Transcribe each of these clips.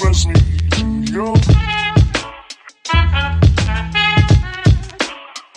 press me to your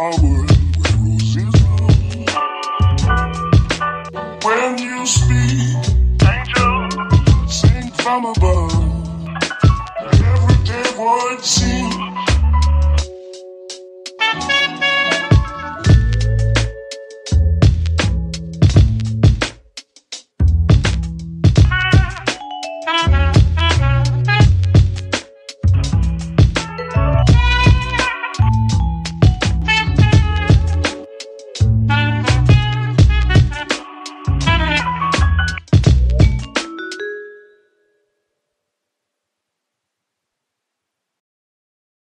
When you speak, angel, sing from above. Every day would seem.